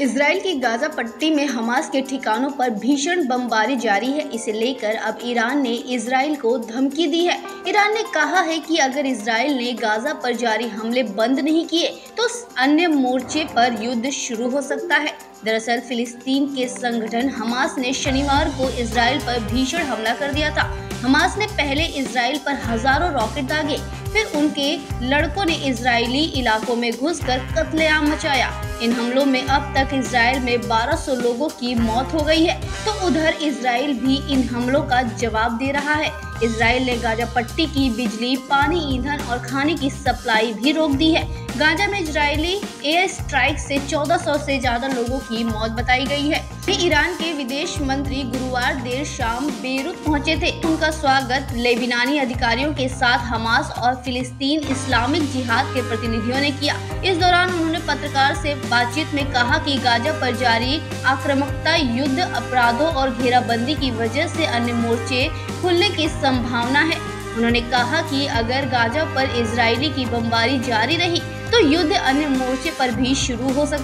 Israel की Gaza पट्टी में हमास के ठिकानों पर भीषण बमबारी जारी है। इसे लेकर अब ईरान ने इसराइल को धमकी दी है। ईरान ने कहा है कि अगर इसराइल ने गाजा पर जारी हमले बंद नहीं किए तो अन्य मोर्चे पर युद्ध शुरू हो सकता है। दरअसल, फिलिस्तीन के संगठन हमास ने शनिवार को इसराइल पर भीषण हमला कर दिया था। हमास ने पहले इसराइल पर हज़ारों रॉकेट दागे फिर उनके लड़कों ने इसराइली इलाकों में घुसकर कत्लेआम मचाया। इन हमलों में अब तक इसराइल में 1200 लोगों की मौत हो गई है। तो उधर इसराइल भी इन हमलों का जवाब दे रहा है। इसराइल ने गाजा पट्टी की बिजली, पानी, ईंधन और खाने की सप्लाई भी रोक दी है। गाजा में इजरायली एयर स्ट्राइक से 1400 से ज़्यादा लोगों की मौत बताई गई है। ईरान के विदेश मंत्री गुरुवार देर शाम बेरूत पहुँचे थे। उनका स्वागत लेबिनानी अधिकारियों के साथ हमास और फिलिस्तीन इस्लामिक जिहाद के प्रतिनिधियों ने किया। इस दौरान उन्होंने पत्रकार से बातचीत में कहा कि गाजा पर जारी आक्रामकता युद्ध अपराधों और घेराबंदी की वजह से अन्य मोर्चे खुलने की संभावना है। उन्होंने कहा कि अगर गाजा पर इजरायली की बमबारी जारी रही तो युद्ध अन्य मोर्चे पर भी शुरू हो सकता